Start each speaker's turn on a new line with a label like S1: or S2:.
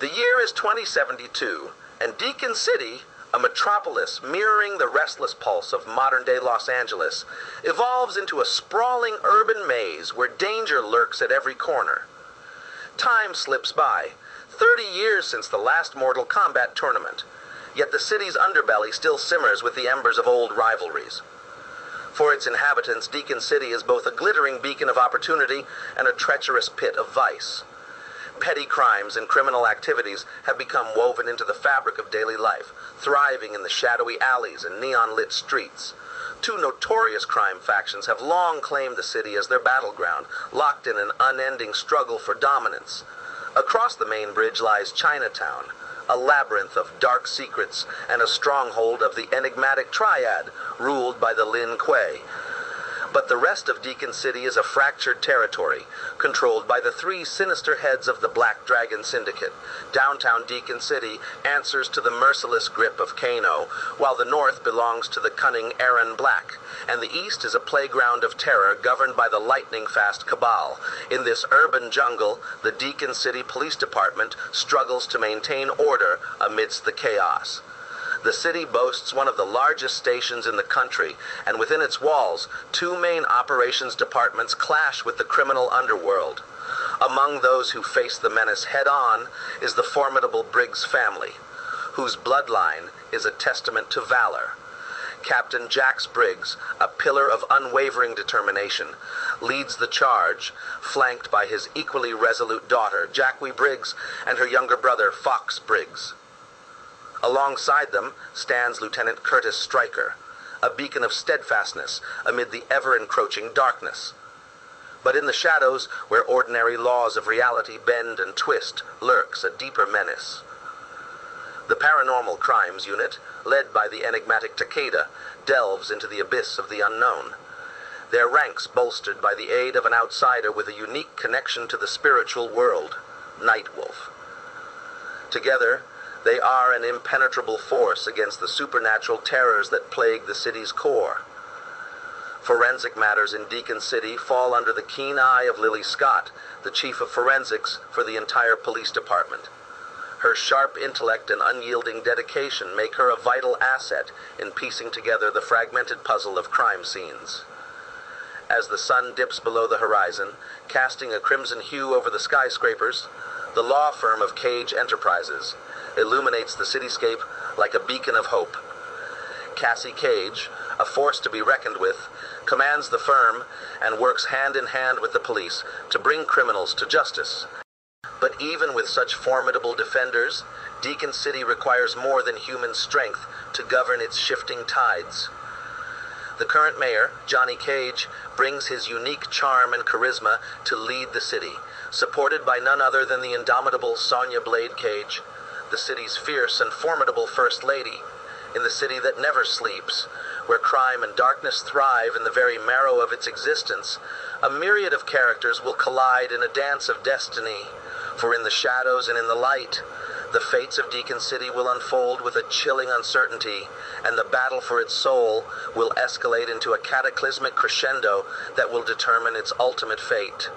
S1: The year is 2072, and Deacon City, a metropolis mirroring the restless pulse of modern day Los Angeles, evolves into a sprawling urban maze where danger lurks at every corner. Time slips by, 30 years since the last Mortal Kombat tournament, yet the city's underbelly still simmers with the embers of old rivalries. For its inhabitants, Deacon City is both a glittering beacon of opportunity and a treacherous pit of vice. Petty crimes and criminal activities have become woven into the fabric of daily life, thriving in the shadowy alleys and neon lit streets. Two notorious crime factions have long claimed the city as their battleground, locked in an unending struggle for dominance. Across the main bridge lies Chinatown, a labyrinth of dark secrets and a stronghold of the enigmatic triad ruled by the Lin Kuei. But the rest of Deacon City is a fractured territory, controlled by the three sinister heads of the Black Dragon Syndicate. Downtown Deacon City answers to the merciless grip of Kano, while the north belongs to the cunning Erron Black, and the east is a playground of terror governed by the lightning-fast Kabal. In this urban jungle, the Deacon City Police Department struggles to maintain order amidst the chaos. The city boasts one of the largest stations in the country, and within its walls, two main operations departments clash with the criminal underworld. Among those who face the menace head on is the formidable Briggs family, whose bloodline is a testament to valor. Captain Jax Briggs, a pillar of unwavering determination, leads the charge, flanked by his equally resolute daughter, Jacqui Briggs, and her younger brother, Fox Briggs. Alongside them stands Lieutenant Kurtis Stryker, a beacon of steadfastness amid the ever encroaching darkness. But in the shadows, where ordinary laws of reality bend and twist, lurks a deeper menace. The Paranormal Crimes Unit, led by the enigmatic Takeda, delves into the abyss of the unknown. Their ranks bolstered by the aid of an outsider with a unique connection to the spiritual world, Nightwolf. Together, they are an impenetrable force against the supernatural terrors that plague the city's core. Forensic matters in Deacon City fall under the keen eye of Lily Scott, the chief of forensics for the entire police department. Her sharp intellect and unyielding dedication make her a vital asset in piecing together the fragmented puzzle of crime scenes. As the sun dips below the horizon, casting a crimson hue over the skyscrapers, the law firm of Cage Enterprises illuminates the cityscape like a beacon of hope. Cassie Cage, a force to be reckoned with, commands the firm and works hand in hand with the police to bring criminals to justice. But even with such formidable defenders, Deacon City requires more than human strength to govern its shifting tides. The current mayor, Johnny Cage, brings his unique charm and charisma to lead the city, supported by none other than the indomitable Sonya Blade Cage, the city's fierce and formidable First Lady, in the city that never sleeps, where crime and darkness thrive in the very marrow of its existence, a myriad of characters will collide in a dance of destiny, for in the shadows and in the light, the fates of Deacon City will unfold with a chilling uncertainty, and the battle for its soul will escalate into a cataclysmic crescendo that will determine its ultimate fate.